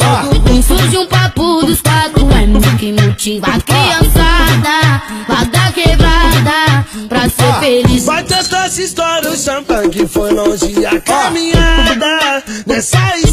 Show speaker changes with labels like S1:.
S1: hoje
S2: Surge um papo dos quatro anos que motiva a criançada lá da quebrada pra ser
S1: ah,
S2: feliz.
S1: Vai testar essa história, o champanhe foi longe a ah, caminhada Nessa história.